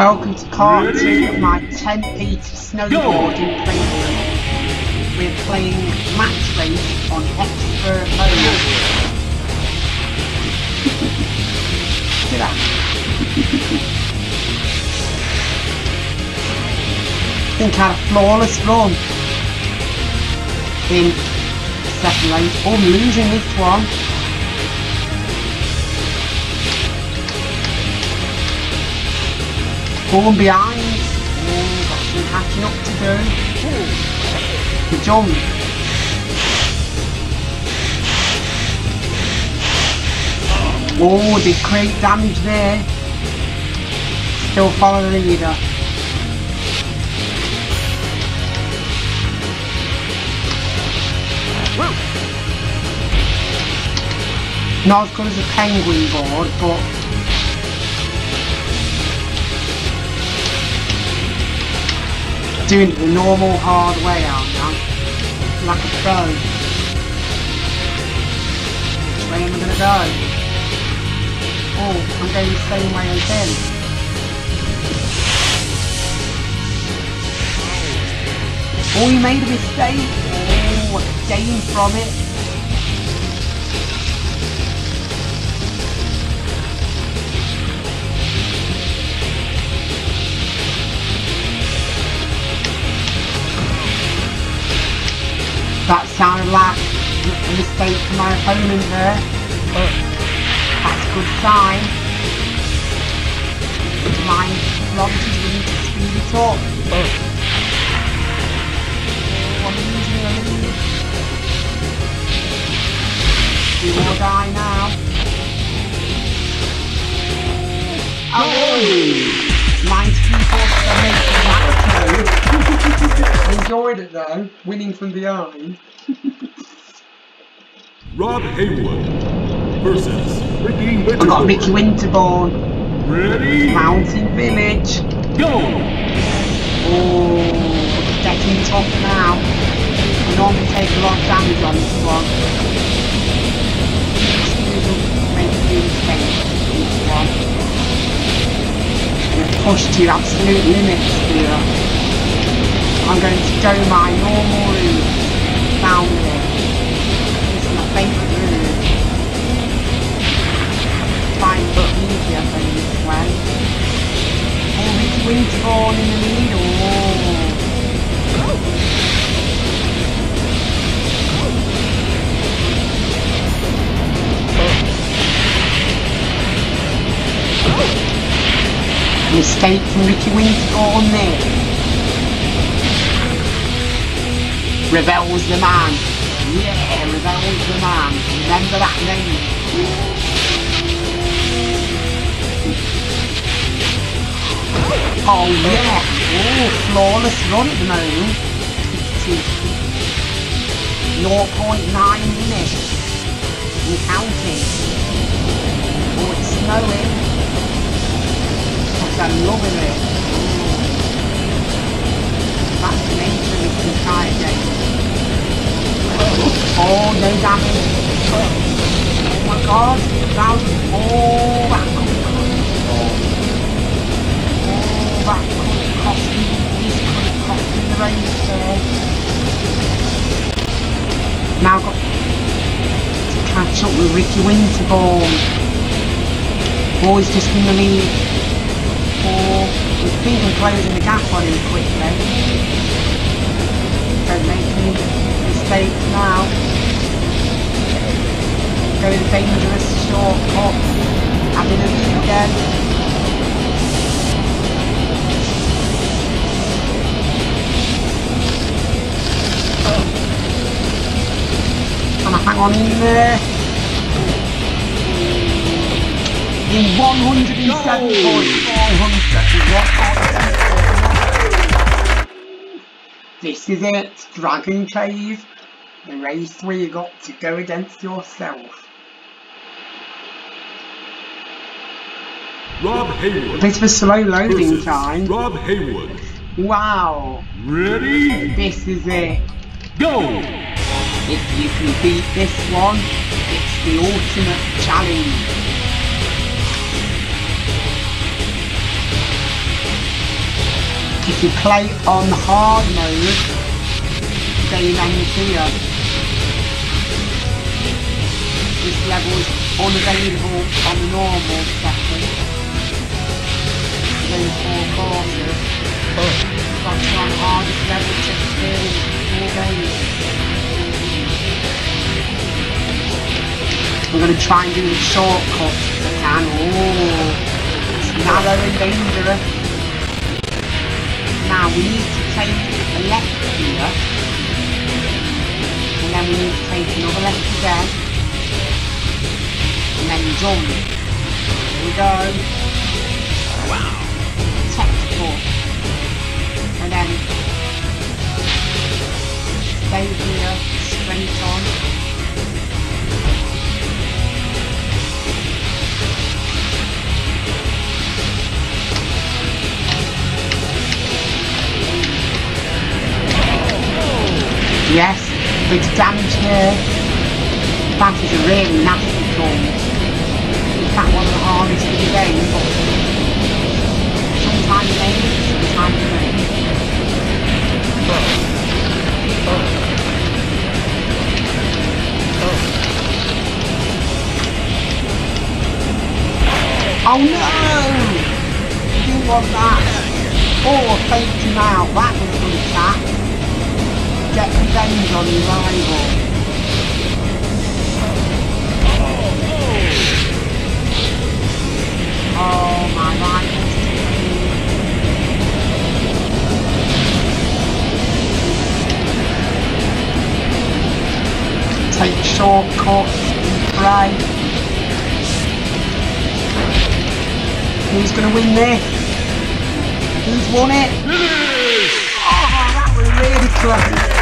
Welcome to part two of my 10 feet snowboarding playthrough. We're playing match race on expert mode. Look at that. I think I had a flawless run in second race. Oh, I'm losing this one. Falling behind. Oh, got some catching up to do. The jump. Oh, did create damage there. Still follow the leader. Not as good as a penguin board, but doing it the normal hard way out now. Like a pro. Which way am I gonna go? Oh, I'm going the same way him. Oh, he made a mistake. Oh, gain from it. That sounded like a mistake from my opponent there. That's a good sign. Mine obviously we need to speed it up. Oh, I'm losing a lead. We will die now. Oh! 90 people are making that too. Enjoyed it though, winning from behind. Rob Haywood versus Ricky I've got Winterbourne. Ricky Winterbourne, Ready? Mountain Village. Go! Oh, getting tough now. I normally take a lot of damage on this one. Make a in this one. Gonna push to absolute limits here. I'm going to go my normal route down there. Is my favourite route. Find it easier than this way. Oh, Ricky Winterbourne in the lead. Oh. Mistake from Ricky Winterbourne there. Reavill's the man. Yeah, Reavill's the man. Remember that name. Oh yeah! Oh, flawless run at the moment. 0.9 minutes. And counting. Oh, it's snowing. I'm loving it. Back to nature, we try. Oh. Oh my god. That was, oh, that could Oh, that could cost me, this could cost me the race there. Now I've got to catch up with Ricky Winterbourne. Oh, he's just in the lead. Oh, he's thinking closing the gap on him quickly. Don't make any mistakes now. Going dangerous shortcut. Having a lead again. Oh. Can I hang on in there? In 107.400 This is it, Dragon Cave. The race where you got to go against yourself. Rob Haywood Bit of a slow loading time. Rob Haywood. Wow, Ready? this is it. Go! If you can beat this one, it's the ultimate challenge. If you play on hard mode, ends here. This level is unavailable on the normal setting. Those four courses. Got to on hardest level to experience four games. We're going to try and do the shortcut if I can. Oh, it's narrow and dangerous. Now we need to take the left here. And then we need to take another left again. And then jump. Here we go. Wow. Textbook. Yes, it's damage here. That is a really nasty tool. In fact, one of the hardest in the game, but sometimes ain't, sometimes it ain't. Oh no! Didn't want that. Oh, faked him out. That was good attack get revenge on your rival. Oh, my rival's Take shortcuts and pray. Who's gonna win this? Who's won it? Oh, that was really close.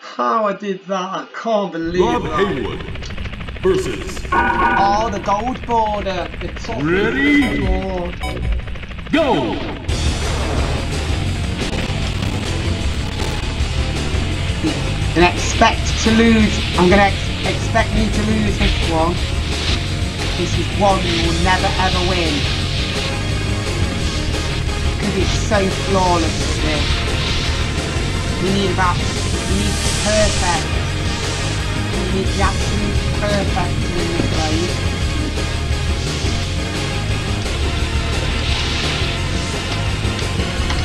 How I did that, I can't believe Rob that. Versus Oh, the gold border. Uh, the top Ready? board. Go! And expect to lose. I'm gonna ex expect me to lose this one. This is one you will never ever win. It's so flawless. We need about we need perfect. We need the absolute perfect to win this race.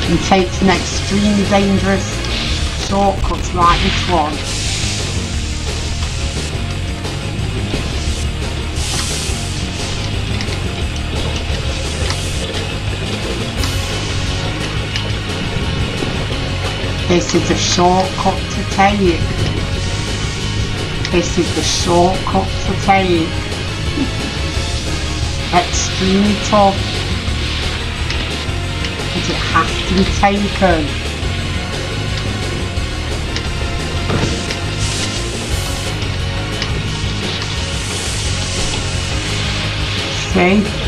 And take some extremely dangerous shortcuts like this one. This is a shortcut to take. This is the shortcut to take. Extremely tough. But it has to be taken. See?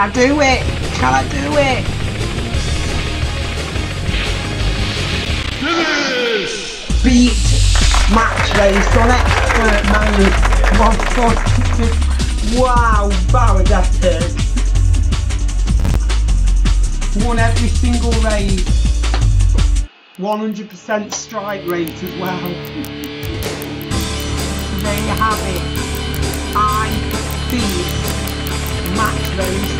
I do it? Can I do it? Finish! Beat match race on expert mode 142. Wow, Baradettas. Won every single raid. 100% strike rate as well. There you have it. I beat match race